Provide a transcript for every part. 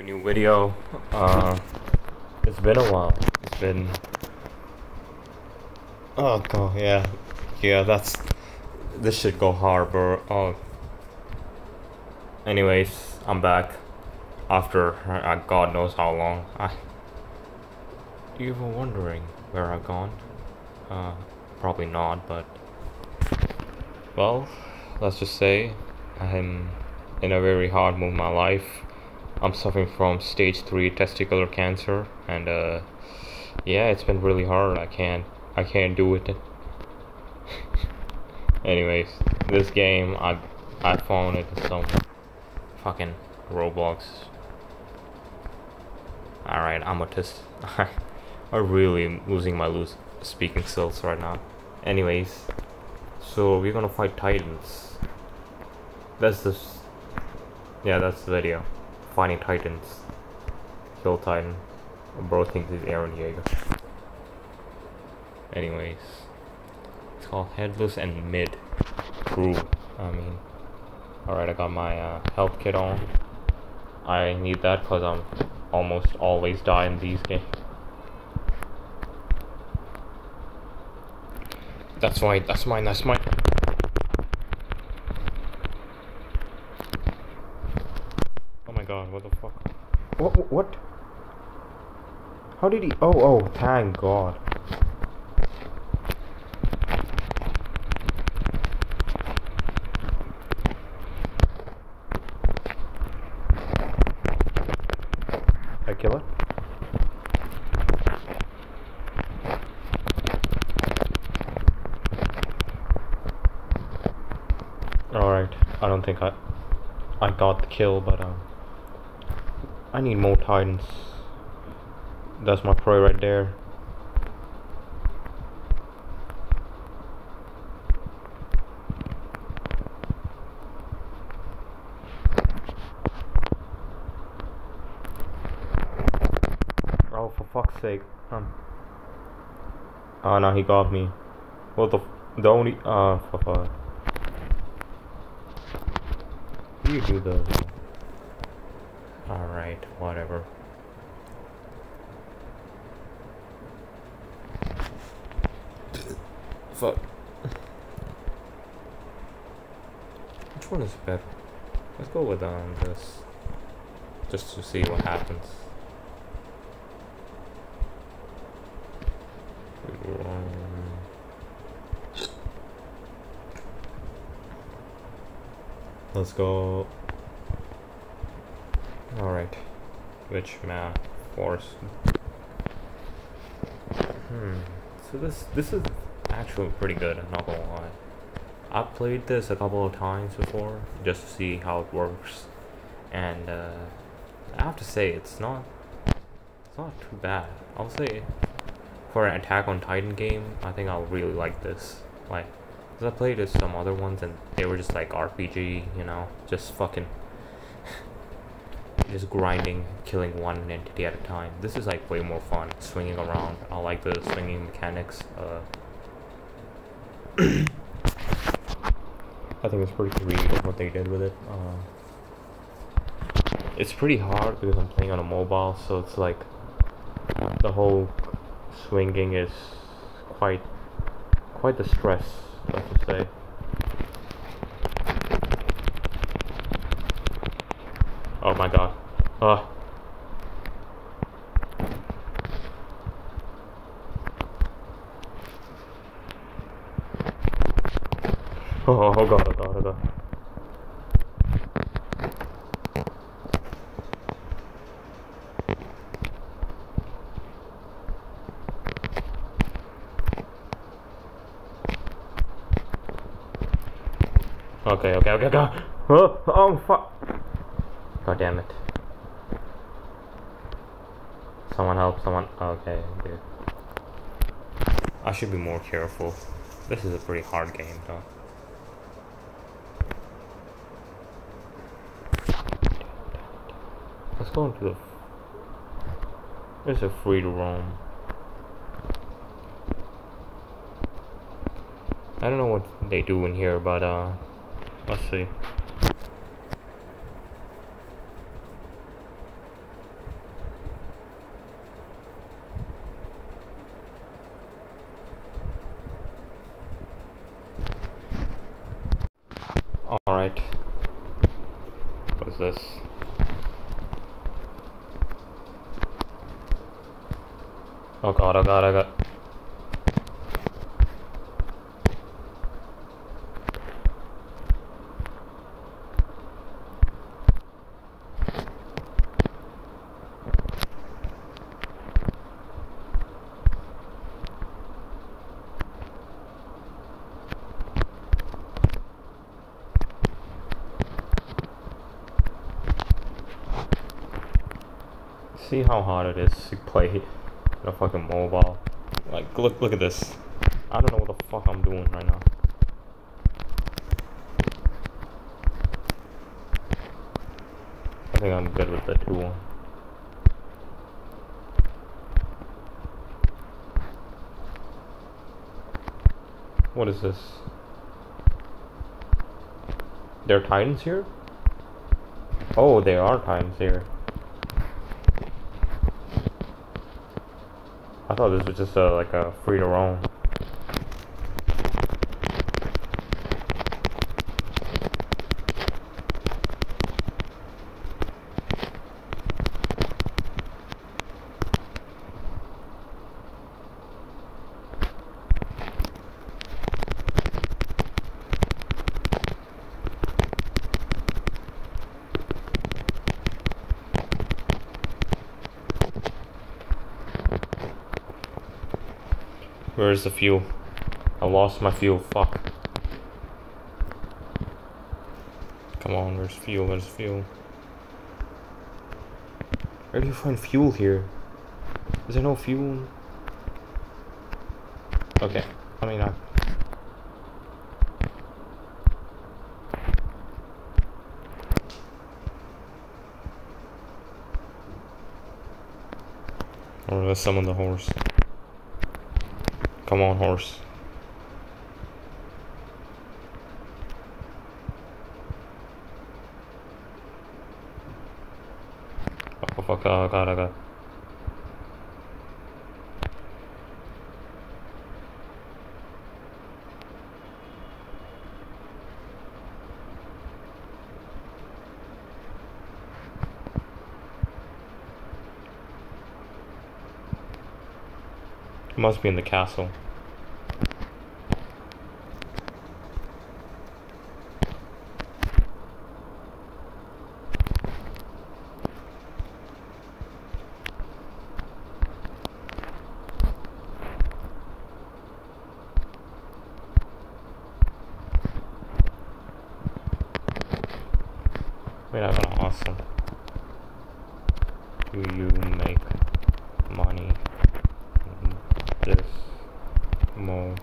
a new video. Uh, it's been a while. It's been. Oh god, yeah, yeah. That's this should go hard, bro. Oh. Anyways, I'm back after uh, God knows how long. I. You were wondering where I've gone? Uh, probably not, but. Well, let's just say I'm in a very hard move in my life. I'm suffering from stage 3 testicular cancer and uh, yeah, it's been really hard. I can't I can't do it. Anyways, this game I I found it in some fucking Roblox. Alright, I'm autist. I'm really losing my loose speaking skills right now. Anyways, so we're gonna fight titans. That's this yeah, that's the video. Finding Titans. Kill Titan. Bro thinks he's Eren Yeager. Anyways. It's called Headless and Mid. Crew. I mean. Alright, I got my uh, health kit on. I need that because I'm almost always in these games. That's mine, that's mine, that's mine. god, what the fuck? What? What? How did he? Oh, oh, thank god. I kill it? Alright, I don't think I I got the kill, but um I need more titans. That's my prey right there. Oh, for fuck's sake. Um. Oh, no, he got me. What the the only. Uh, for fuck. You do the. Alright, whatever. Fuck. Which one is better? Let's go with um this. Just to see what happens. Let's go Alright. Which map? Force. Hmm. So this this is actually pretty good, I'm not gonna lie. I've played this a couple of times before, just to see how it works. And uh, I have to say it's not it's not too bad. I'll say for an Attack on Titan game, I think I'll really like this. Like, cause I played some other ones and they were just like RPG, you know, just fucking just grinding, killing one entity at a time. This is like way more fun, swinging around. I like the swinging mechanics. Uh, I think it's pretty creative what they did with it. Uh, it's pretty hard because I'm playing on a mobile, so it's like the whole swinging is quite quite the stress, let's just say. Oh my god. Oh. Oh, oh god, oh god, oh god. Okay, okay, okay, go. Oh, oh, fuck. God damn it. Someone help, someone. Okay, dude. I should be more careful. This is a pretty hard game, though. Let's go into the. It's a free to roam. I don't know what they do in here, but uh, let's see. this? Oh god, oh god, oh god. See how hard it is to play a fucking mobile. Like, look, look at this. I don't know what the fuck I'm doing right now. I think I'm good with the tool. What is this? There are titans here? Oh, there are titans here. I thought this was just a, like a free to roam. Where's the fuel? I lost my fuel, fuck. Come on, where's fuel, where's fuel? Where do you find fuel here? Is there no fuel? Okay, I mean, I... Or let's summon the horse. Come on, horse. Oh fuck, oh god, oh god. Must be in the castle. Wait, I got an awesome. Do you make money in this mode?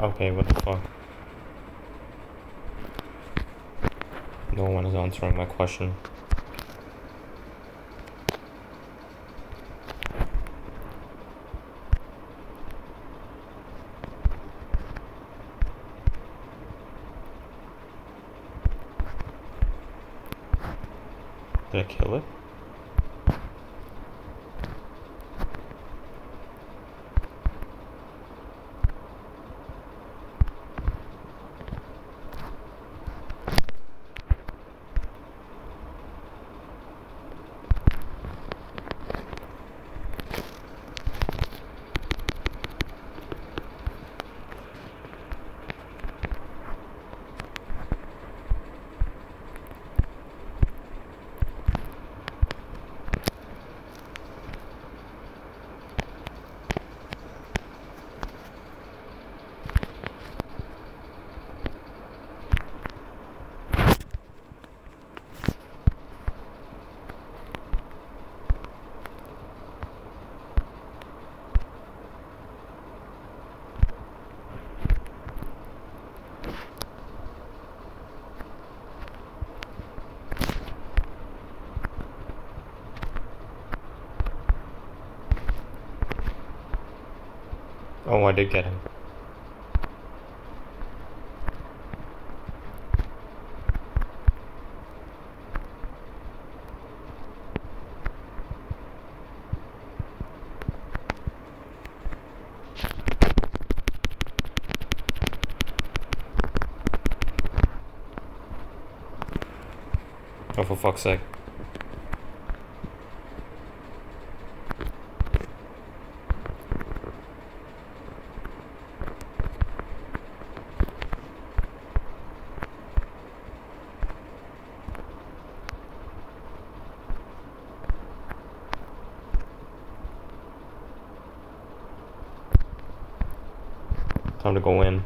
Okay, what the fuck? No one is answering my question. Did I kill it? Oh, I did get him. Oh, for fuck's sake. Time to go in.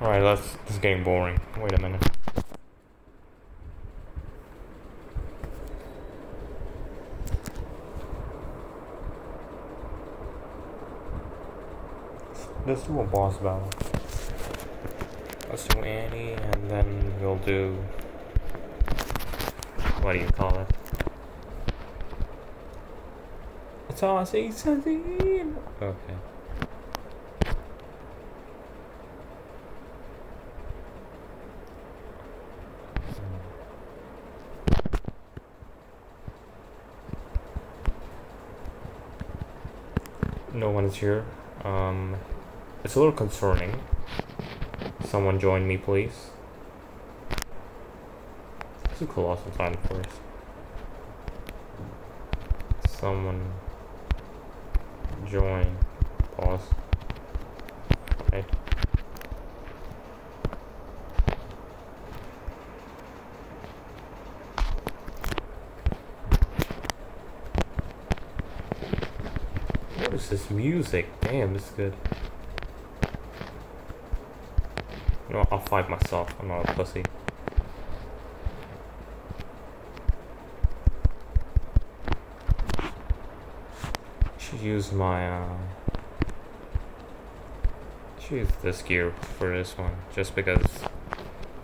Alright, that's this is getting boring. Wait a minute. Let's do a boss battle. Let's do Annie and then we'll do what do you call it? It's awesome. Okay. no one is here. Um, it's a little concerning. Someone join me, please. This is colossal time first. Someone join. Pause. Right. What is this music? Damn, this is good. You know, I'll fight myself. I'm not a pussy. Should use my uh should use this gear for this one, just because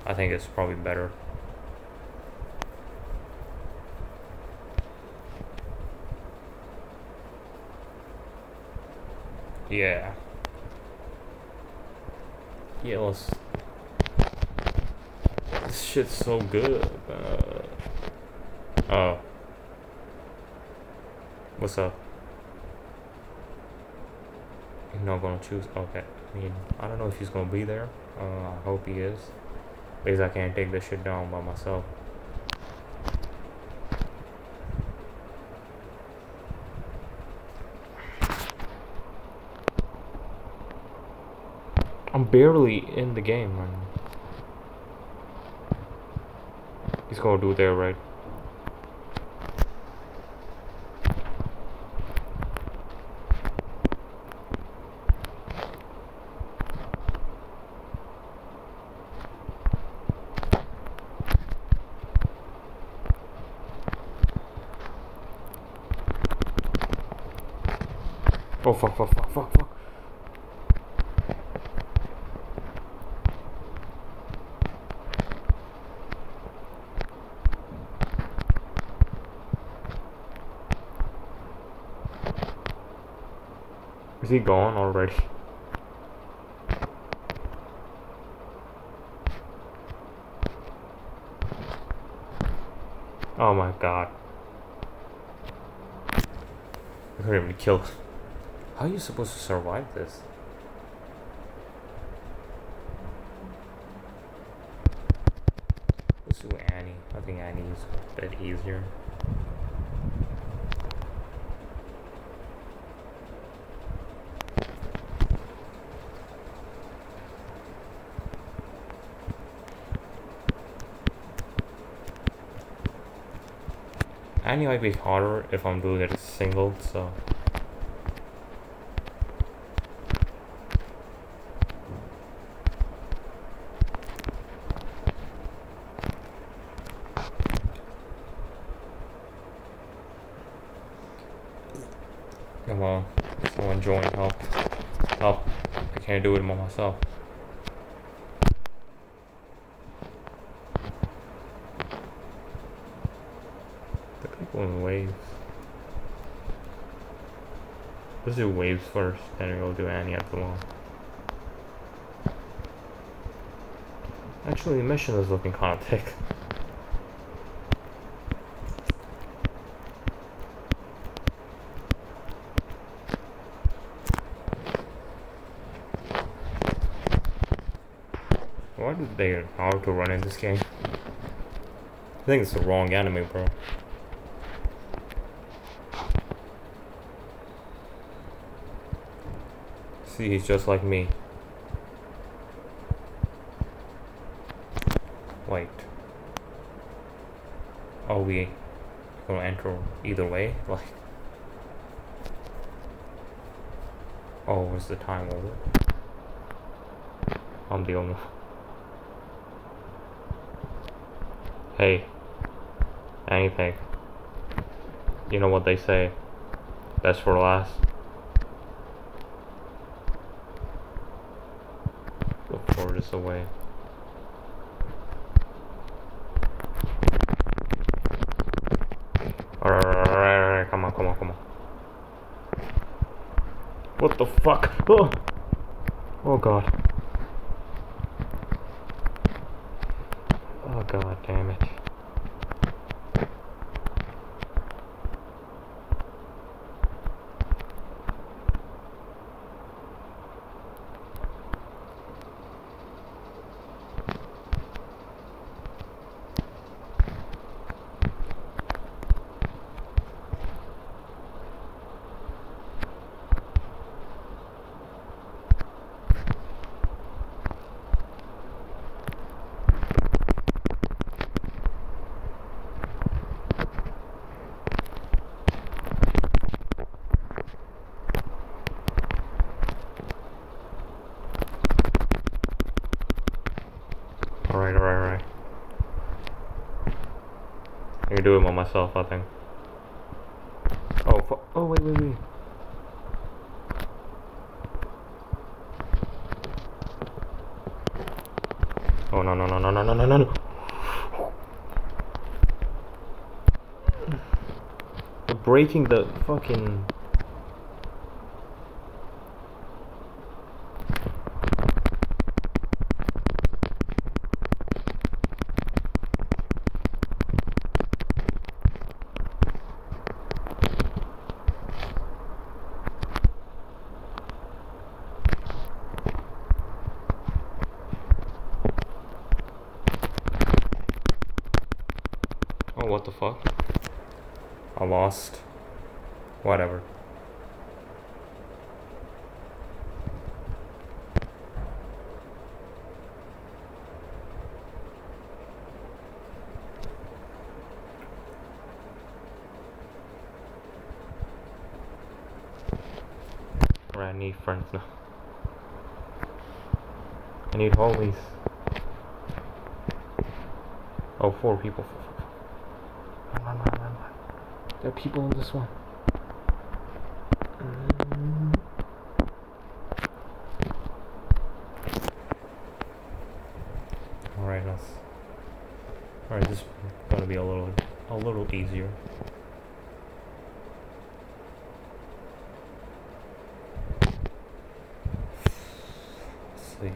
I think it's probably better. Yeah. Yeah, let's. Shit's so good. Uh, oh. What's up? You're not gonna choose? Okay. I mean, I don't know if he's gonna be there. Uh, I hope he is. Because I can't take this shit down by myself. I'm barely in the game, man. He's gonna do there, right? Oh fuck fuck fuck fuck fuck he gone already? Oh my god. I couldn't even kill How are you supposed to survive this? Let's do Annie. I think Annie is a bit easier. Annie might be harder if I'm doing it single, so Come on, someone join. Help. Help. I can't do it by myself. The people in waves. Let's do waves first, then we'll do Annie after one. Actually, the mission is looking kind of thick. Why did they how to run in this game? I think it's the wrong anime, bro. See, he's just like me. Wait. Are we gonna enter either way? Like. Oh, what's the time over? I'm the only. Hey. Anything. You know what they say. Best for last. Away. Come on, come on, come on. What the fuck? Oh, oh god. Oh god damn it. Alright, alright, alright. Can do it by myself, I think. Oh, oh, wait, wait, wait. Oh, no, no, no, no, no, no, no, no, no. Breaking the fucking. What the fuck? I lost. Whatever. I need friends now. I need homies. Oh, four people. Run, run, run, run, run. There are people in this one. Mm. Alright, let's. Alright, this is gonna be a little, a little easier. Let's see.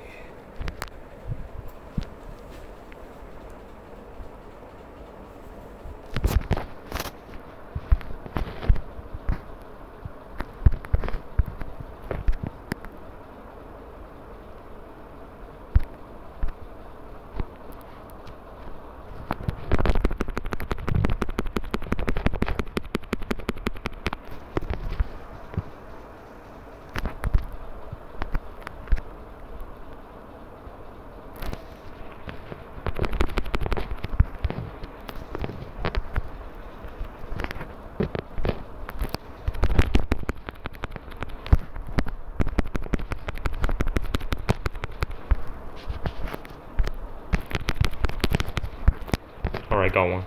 Alright, got one.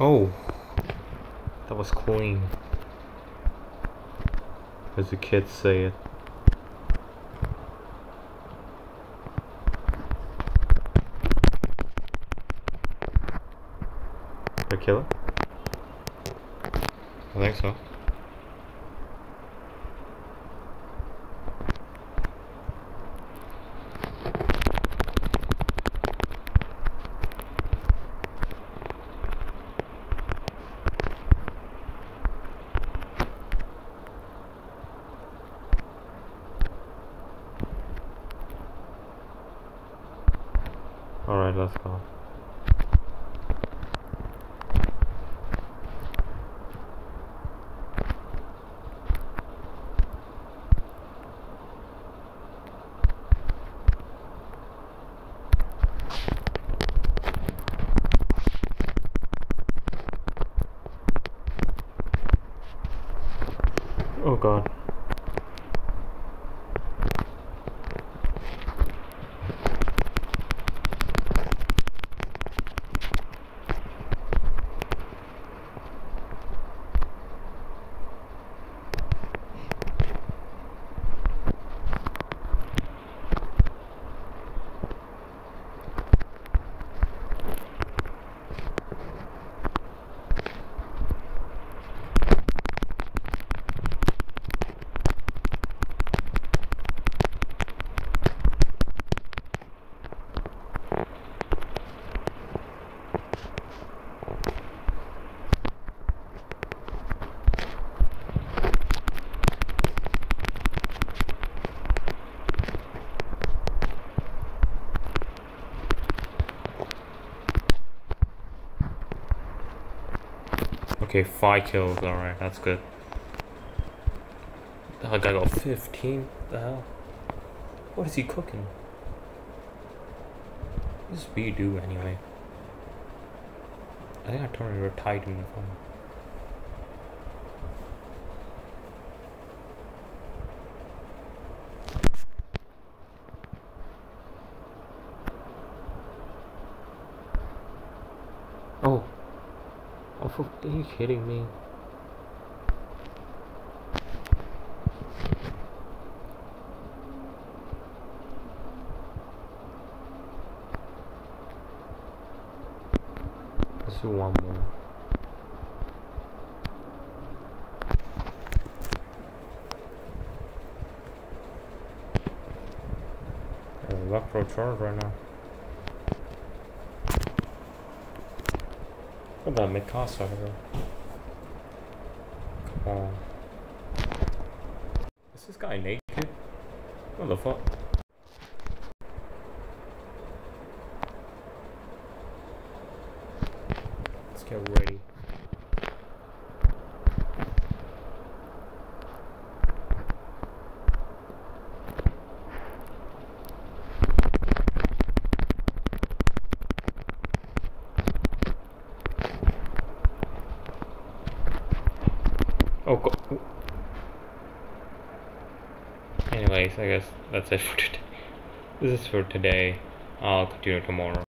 Oh, that was clean. As the kids say it. Did I kill it? I think so. Alright, let's go. Oh god. Okay, five kills, alright, that's good. That guy got 15? The hell? What is he cooking? What does we do anyway? I think I turned into a titan phone. Oh. Oh, for, are you kidding me? Let's do one more. For a charge right now. What about Mikasa? Come on. Is this guy naked? What the fuck? Let's get ready. Oh, go Anyways, I guess that's it for today. This is for today. I'll continue tomorrow.